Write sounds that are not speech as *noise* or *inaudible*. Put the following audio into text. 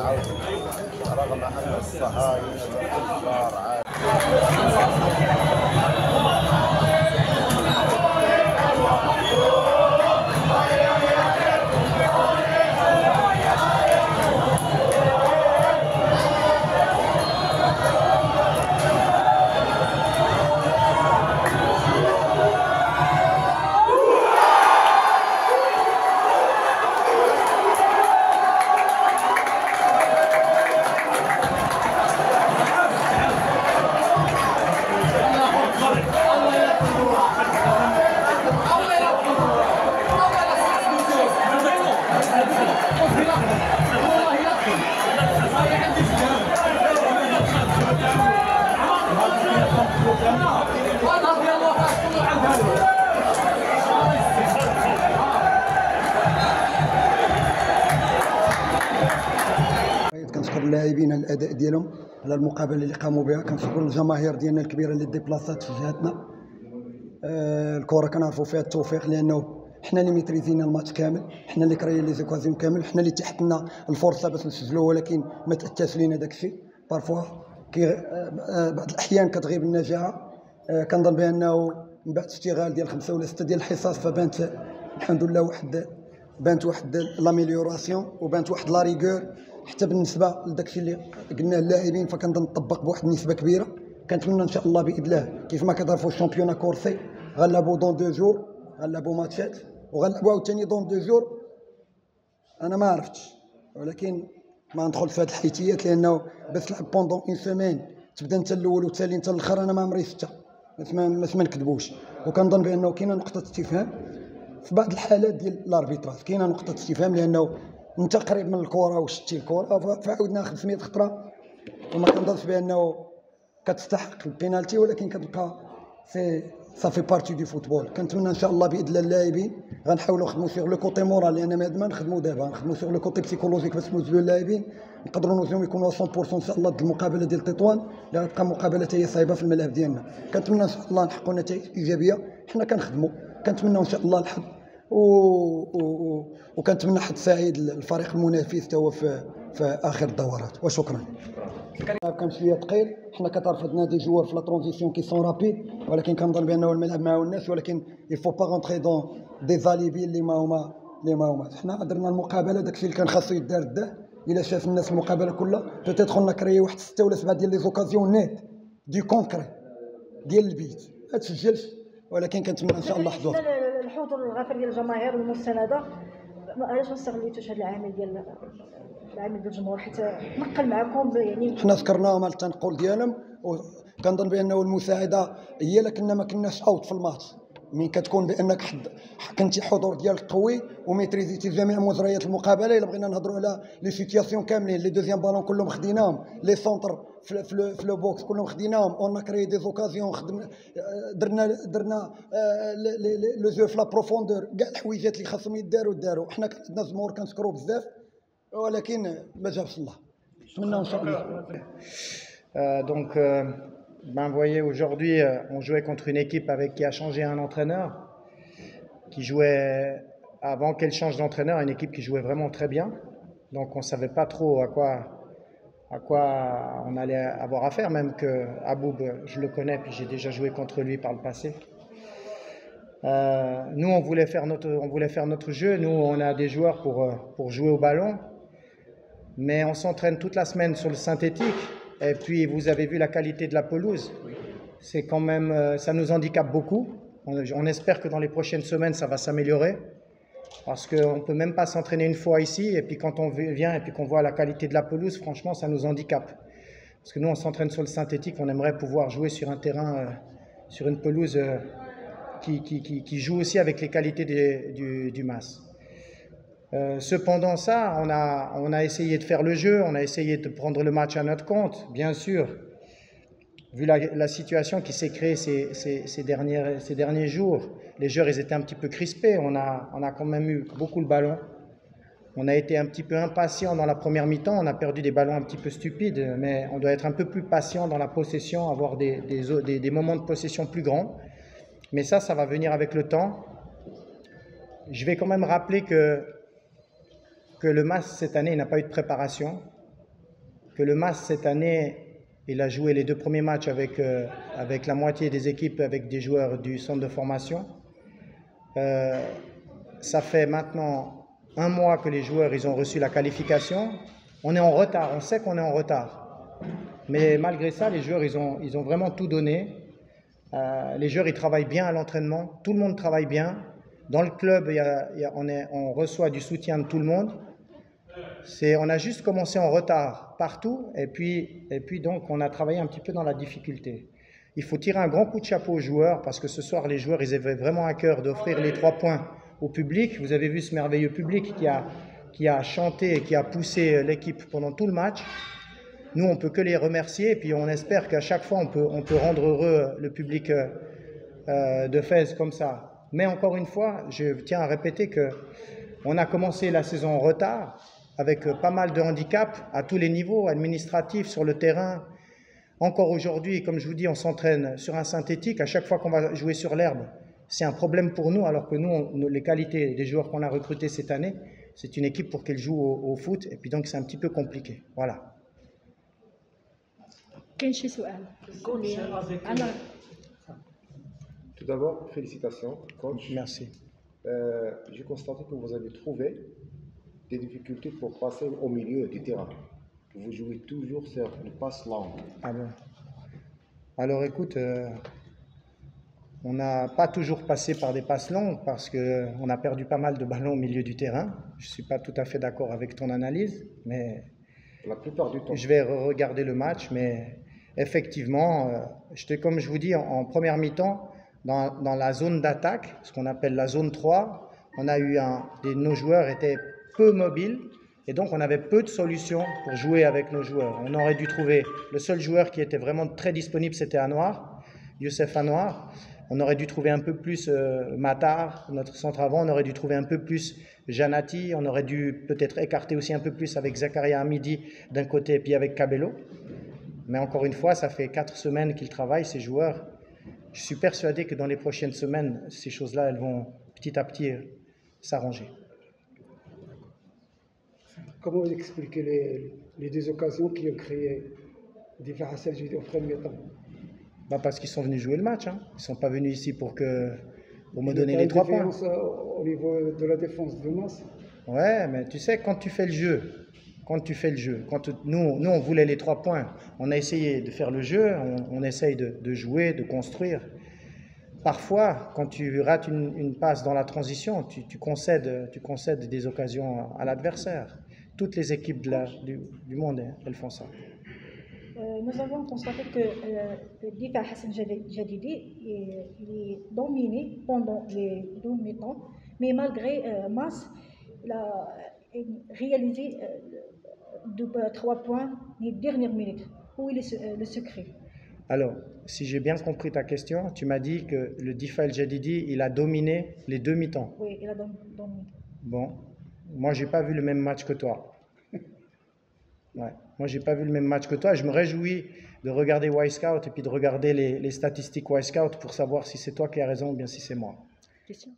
العودة. رغم أن الصهاينة الكفار عاد. كنشكر اللاعبين على الأداء ديالهم على المقابلة اللي قاموا بها. كنشكر الجماهير ديالنا الكبيرة اللي ديبلاصات في جهتنا آه الكرة كنعرفوا فيها التوفيق لأنه حنا اللي ميتريزينا الماتش كامل حنا اللي كرينا لي زيكوازيون كامل حنا اللي تحت لنا الفرصة باش نسجلوا ولكن ما تاتاش لينا داك الشيء. بارفوا كي آه آه بعض الأحيان كتغيب النجاعه آه كنظن بأنه من بعد اشتغال ديال خمسة ولا ستة ديال الحصص فبانت الحمد لله واحد بانت واحد لاميليوراسيون وبانت واحد لا ريغور حتى بالنسبة لداكشي اللي قلناه اللاعبين فكنظن طبق بواحد النسبة كبيرة. كنتمنى إن شاء الله باذن الله كيف ما كتعرفوا الشامبيونا كورسي غنلعبوا دون دو جور غنلعبوا ماتشات وغنلعبوا عاوتاني دون دو جور أنا ما عرفتش ولكن ما ندخل في هذه الحيتيات لأنه باش تلعب بوندون اون سيمين تبدا انت الأول وتالي انت الأخر أنا ما عمري باش ما نكذبوش. وكنظن بأنه كاينة نقطة استفهام في بعض الحالات ديال الأربيتراج. كاينة نقطة استفهام لأنه أنت قريب من الكره وشتي الكره فعاودنا 500 خطرة. وما كنظنش بأنه كتستحق البينالتي ولكن كتبقى في صافي بارتي دو فوتبول. كنتمنى إن شاء الله بإذن الله اللاعبين غنحاولوا نخدموا سيغ لو كوتي مورال لأن ما نخدموا دابا. نخدموا سيغ لو كوتي بسيكولوجيك باش نوزلوا اللاعبين نقدروا نوزلهم يكونوا 100% إن شاء الله ضد المقابلة ديال تطوان اللي غتبقى مقابلة هي صعيبة في الملعب ديالنا. كنتمنى إن شاء الله نحققوا نتائج إيجابية. حنا كنخدموا كنتمنى إن شاء الله الحظ و... و... وكنتمنى حد سعيد للفريق المنافس حتى هو في في آخر الدورات. وشكرا. كان شوية ثقيل حنا كترفضنا دي جوار في لا ترانزيسيون كي سون رابيد ولكن كنظن بأنه الملعب معاه الناس ولكن يفو با غونتري دون دي زاليبي اللي ما هما اللي ما هما حنا درنا المقابلة داكشي اللي كان خاصو يدار داه إلا شاف الناس المقابله كلها بوتيتر خلنا كريي واحد ستة ولا سبعة ديال لي زوكازيون نيت دي كونكري ديال البيت. ما تسجلش. ولكن كنتمنى إن شاء الله حظوظ الحضور الغفير ديال الجماهير والمستندة. علاش ما استغليتوش هذا العامل ديال العامل ديال الجمهور؟ حيت نقل معكم يعني حنا ذكرناهم على التنقل ديالهم وكنظن بأنه المساعدة هي لكن ما كناش اوت في الماتش. من كتكون بأنك حد كنتي حضور ديالك قوي وميتريزيتي جميع مجريات المقابلة. إلا بغينا نهضروا على لي سيتياسيون كاملين. لي دوزيام بالون كلهم خديناهم. لي سونتر في, لو بوكس كلهم خديناهم. اون كريي دي زوكازيون خدمنا درنا درنا لو جو في لا بروفوندور كاع الحويجات اللي خاصهم يداروا داروا. حنا عندنا الجمهور كنشكروا بزاف. ولكن ما جابش الله. نتمنى إن شاء الله. donc, euh, ben, vous voyez, aujourd'hui, euh, on jouait contre une équipe avec qui a changé un entraîneur, qui jouait, avant qu'elle change d'entraîneur, une équipe qui jouait vraiment très bien. Donc, on ne savait pas trop à quoi, à quoi on allait avoir affaire, même que Aboub, je le connais, puis j'ai déjà joué contre lui par le passé. Euh, nous, on voulait, faire notre, on voulait faire notre jeu. Nous, on a des joueurs pour, euh, pour jouer au ballon. Mais on s'entraîne toute la semaine sur le synthétique. Et puis, vous avez vu la qualité de la pelouse. C'est quand même, euh, ça nous handicape beaucoup. On, espère que dans les prochaines semaines, ça va s'améliorer. Parce qu'on ne peut même pas s'entraîner une fois ici. Et puis, quand on vient et puis qu'on voit la qualité de la pelouse, franchement, ça nous handicape. Parce que nous, on s'entraîne sur le synthétique. On aimerait pouvoir jouer sur un terrain, euh, sur une pelouse euh, qui, joue aussi avec les qualités du, du MAS. Euh, cependant ça, on a, on a essayé de faire le jeu, on a essayé de prendre le match à notre compte, bien sûr. Vu la, situation qui s'est créée ces, ces, ces, derniers, ces derniers jours, les joueurs ils étaient un petit peu crispés, on a, on a quand même eu beaucoup le ballon. On a été un petit peu impatient dans la première mi-temps, on a perdu des ballons un petit peu stupides, mais on doit être un peu plus patient dans la possession, avoir des, des, des, des moments de possession plus grands. Mais ça, ça va venir avec le temps. Je vais quand même rappeler que, que le MAS, cette année, n'a pas eu de préparation. que le MAS cette année, il a joué les deux premiers matchs avec, euh, avec la moitié des équipes, avec des joueurs du centre de formation. Euh, ça fait maintenant un mois que les joueurs ils ont reçu la qualification. On est en retard, on sait qu'on est en retard. Mais malgré ça, les joueurs, ils ont, ils ont vraiment tout donné. Euh, les joueurs, ils travaillent bien à l'entraînement. Tout le monde travaille bien. Dans le club, on, reçoit du soutien de tout le monde. On a juste commencé en retard partout. Et puis, donc, on a travaillé un petit peu dans la difficulté. Il faut tirer un grand coup de chapeau aux joueurs parce que ce soir, les joueurs, ils avaient vraiment à cœur d'offrir les trois points au public. Vous avez vu ce merveilleux public qui a, chanté et qui a poussé l'équipe pendant tout le match. Nous, on peut que les remercier et puis on espère qu'à chaque fois, on peut, on peut rendre heureux le public euh, de Fès comme ça. Mais encore une fois, je tiens à répéter que on a commencé la saison en retard avec euh, pas mal de handicaps à tous les niveaux, administratifs, sur le terrain. Encore aujourd'hui, comme je vous dis, on s'entraîne sur un synthétique. À chaque fois qu'on va jouer sur l'herbe, c'est un problème pour nous, alors que nous, on- les qualités des joueurs qu'on a recrutés cette année, c'est une équipe pour qu'elle joue au, au foot. Et puis donc, c'est un petit peu compliqué. Voilà. D'abord, félicitations, coach. Merci. Euh, J'ai constaté que vous avez trouvé des difficultés pour passer au milieu du terrain. Vous jouez toujours sur une passe longue. Ah bon Alors écoute, euh, on n'a pas toujours passé par des passes longues parce qu'on a perdu pas mal de ballons au milieu du terrain. Je ne suis pas tout à fait d'accord avec ton analyse, mais La plupart du temps. je vais regarder le match. Mais effectivement, euh, comme je vous dis, en, en première mi-temps, dans, la zone d'attaque, ce qu'on appelle la zone 3, on a eu nos joueurs étaient peu mobiles et donc on avait peu de solutions pour jouer avec nos joueurs. On aurait dû trouver le seul joueur qui était vraiment très disponible, c'était Anwar, Youssef Anwar. On aurait dû trouver un peu plus euh, Matar, notre centre avant, on aurait dû trouver un peu plus Janati, on aurait dû peut-être écarter aussi un peu plus avec Zakaria Hamidi d'un côté et puis avec Cabello. Mais encore une fois, ça fait quatre semaines qu'ils travaillent, ces joueurs. Je suis persuadé que dans les prochaines semaines, ces choses-là, elles vont petit à petit s'arranger. Comment vous expliquez les, les deux occasions qui ont créé des Jedi au premier temps? Bah parce qu'ils sont venus jouer le match. Hein. Ils ne sont pas venus ici pour, que, pour me donner les trois points. euh, Au niveau de la défense de Mas, Ouais, mais tu sais, quand tu fais le jeu, quand tu fais le jeu, quand nous, nous on voulait les trois points, on a essayé de faire le jeu, on, essaye de, jouer, de construire. Parfois, quand tu rates une, passe dans la transition, tu, concèdes, tu concèdes des occasions à, l'adversaire. Toutes les équipes du, monde, hein, elles font ça. Euh, nous avons constaté que euh, le Difa Hassan Jadi- Jadidi il est dominé pendant les deux mi-temps, mais malgré euh, Mas, il a euh, réalisé deux, euh, trois points les dernières minutes. Où est le, euh, le secret? Alors, si j'ai bien compris ta question, tu m'as dit que le Difa El Jadidi, il a dominé les deux mi-temps. Oui, il a dom- dominé. Bon, moi j'ai pas vu le même match que toi. *laughs* Ouais. Moi j'ai pas vu le même match que toi. Je me réjouis de regarder Y Scout et puis de regarder les, les statistiques Y Scout pour savoir si c'est toi qui as raison ou bien si c'est moi. Question